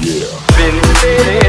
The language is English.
Yeah.